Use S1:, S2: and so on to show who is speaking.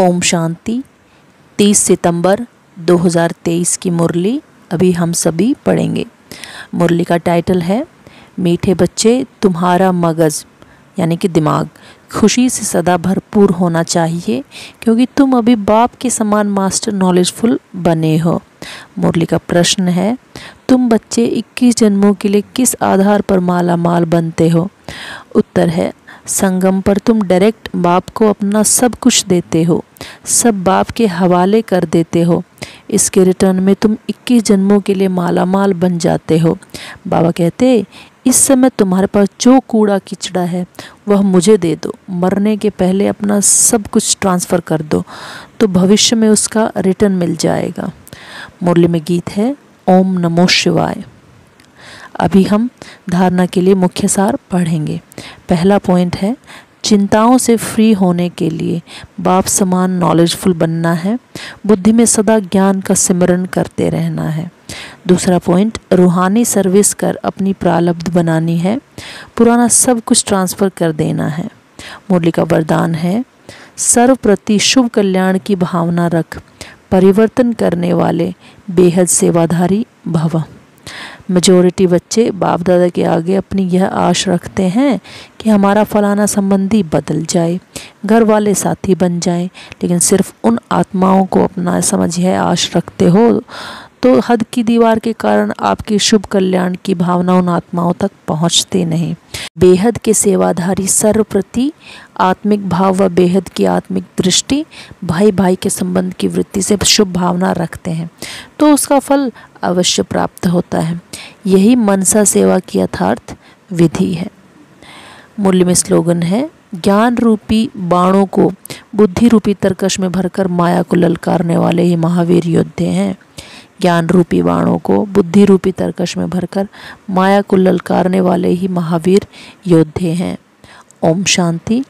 S1: ओम शांति। 30 सितंबर 2023 की मुरली। अभी हम सभी पढ़ेंगे। मुरली का टाइटल है, मीठे बच्चे, तुम्हारा मगज़ यानी कि दिमाग। खुशी से सदा भरपूर होना चाहिए, क्योंकि तुम अभी बाप के समान मास्टर नॉलेजफुल बने हो। मुरली का प्रश्न है, तुम बच्चे 21 जन्मों के लिए किस आधार पर माला माल बनते हो? उत्तर है, संगम पर तुम डायरेक्ट बाप को अपना सब कुछ देते हो, सब बाप के हवाले कर देते हो। इसके रिटर्न में तुम 21 जन्मों के लिए माला माल बन जाते हो। बाबा कहते, इस समय तुम्हारे पास जो कूड़ा किचड़ा है, वह मुझे दे दो। मरने के पहले अपना सब कुछ ट्रांसफ़र कर दो तो भविष्य में उसका रिटर्न मिल जाएगा। मुरली में गीत है, ओम नमो शिवाय। अभी हम धारणा के लिए मुख्य सार पढ़ेंगे। पहला पॉइंट है, चिंताओं से फ्री होने के लिए बाप समान नॉलेजफुल बनना है, बुद्धि में सदा ज्ञान का सिमरण करते रहना है। दूसरा पॉइंट रूहानी सर्विस कर अपनी प्रालब्ध बनानी है, पुराना सब कुछ ट्रांसफ़र कर देना है। मुरली का वरदान है सर्व प्रति शुभ कल्याण की भावना रख परिवर्तन करने वाले बेहद सेवाधारी भव। मेजोरिटी बच्चे बाप दादा के आगे अपनी यह आश रखते हैं कि हमारा फलाना संबंधी बदल जाए घर वाले साथी बन जाएँ, लेकिन सिर्फ़ उन आत्माओं को अपना समझ है आश रखते हो तो हद की दीवार के कारण आपकी शुभ कल्याण की भावना उन आत्माओं तक पहुँचते नहीं। बेहद के सेवाधारी, सर्वप्रति आत्मिक भाव व बेहद की आत्मिक दृष्टि भाई भाई के संबंध की वृत्ति से शुभ भावना रखते हैं। तो उसका फल अवश्य प्राप्त होता है। यही मनसा सेवा की यथार्थ विधि है। मूल्य में स्लोगन है, ज्ञान रूपी बाणों को बुद्धि रूपी तरकश में भरकर माया को ललकारने वाले ही महावीर योद्धे हैं। ज्ञान रूपी बाणों को बुद्धि रूपी तरकश में भरकर माया को ललकारने वाले ही महावीर योद्धे हैं। ओम शांति।